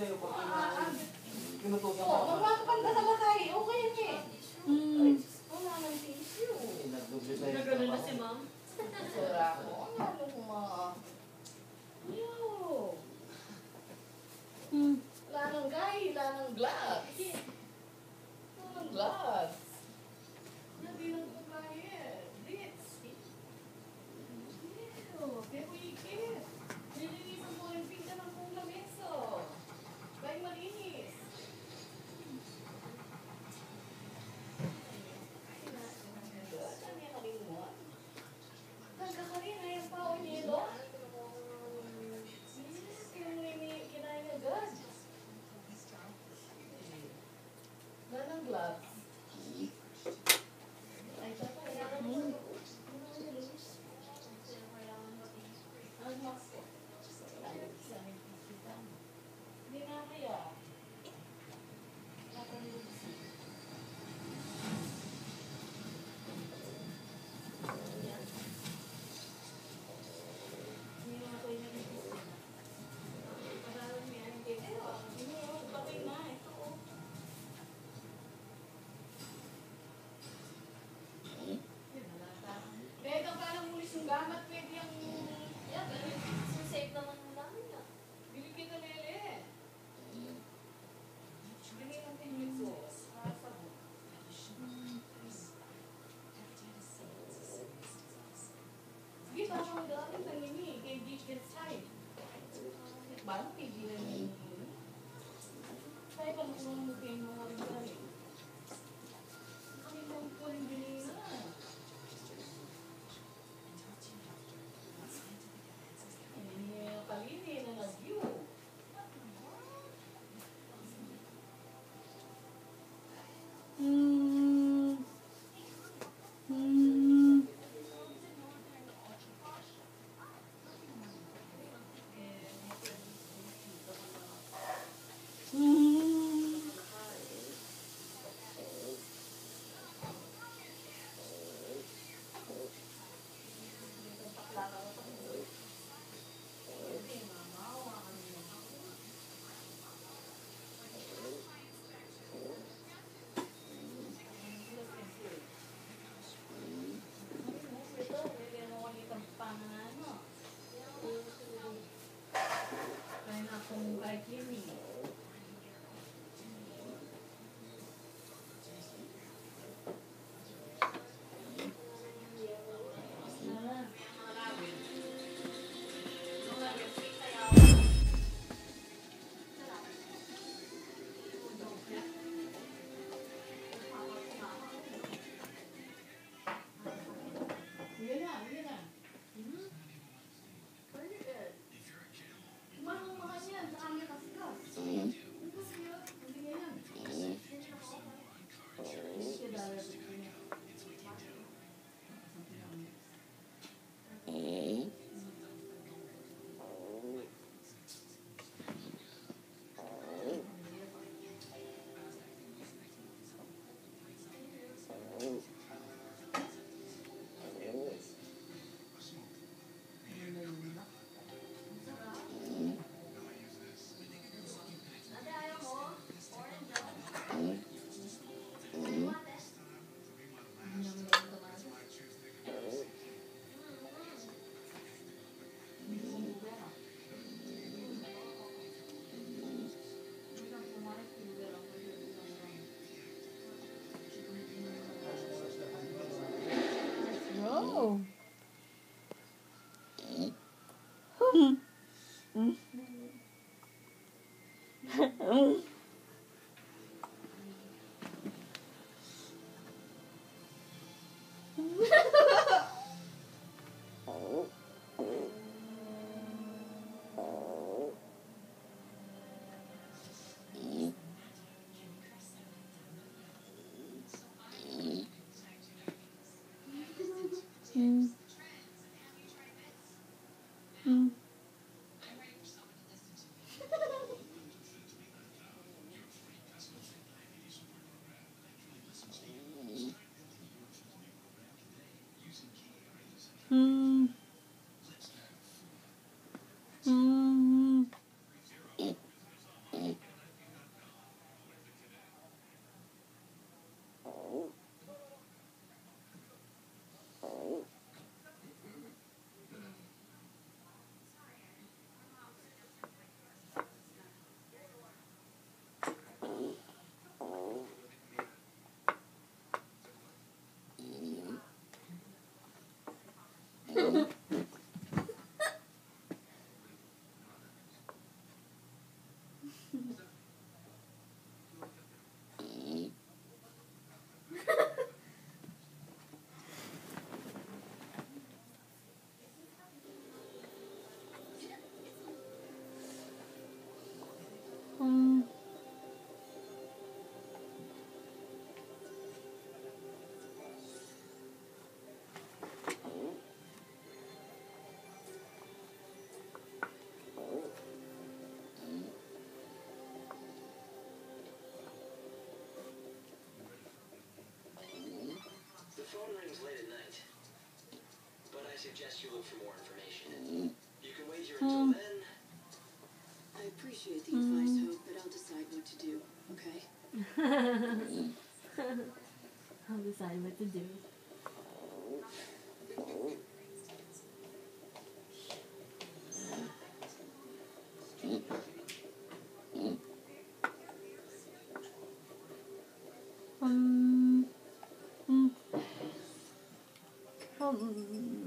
sa'yo pag pinutusan ah, ah. ka. Oo, magpapanda sa matay. Okay yan eh. Mm. Wala nang tissue. Si ma'am? Sura ano ko ma. Hmm. Lanang guy, lanang glass. Lanang glass. Nabilang ko. Parang yung gamat, pwede yung... Yeah, pero so safe naman mo namin na. Bili kita lele. Bili natin yung sauce. Para sa buhok. Sige, baka magaling na nini. Kay Beach Get Side. Bago pigilan niyo yun. Kaya pa nung mo kayo mga rin family. Oh. Mm. Suggest you look for more information. You can wait here until Hmm. then. I appreciate the advice, Hope, but I'll decide what to do, okay? I'll decide what to do. Um. Mm. Um.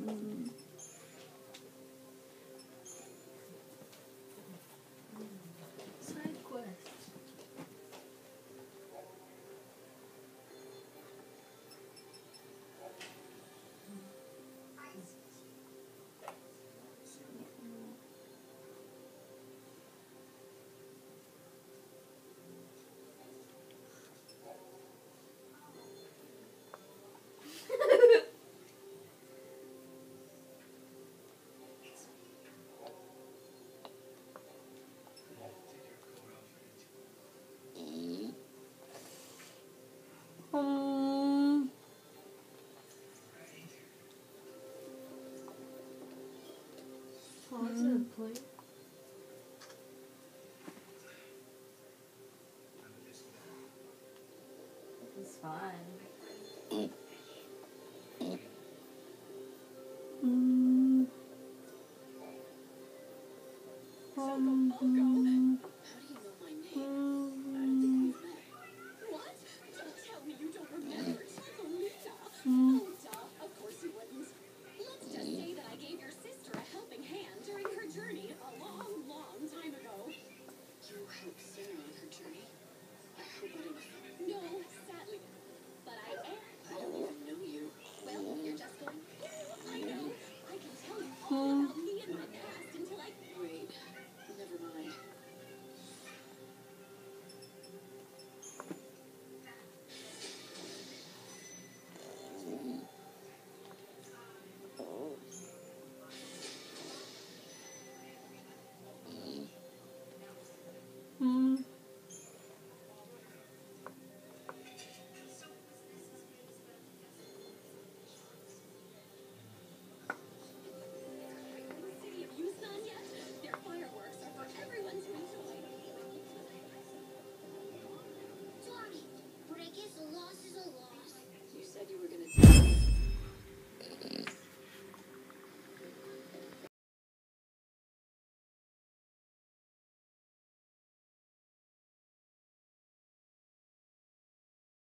fun.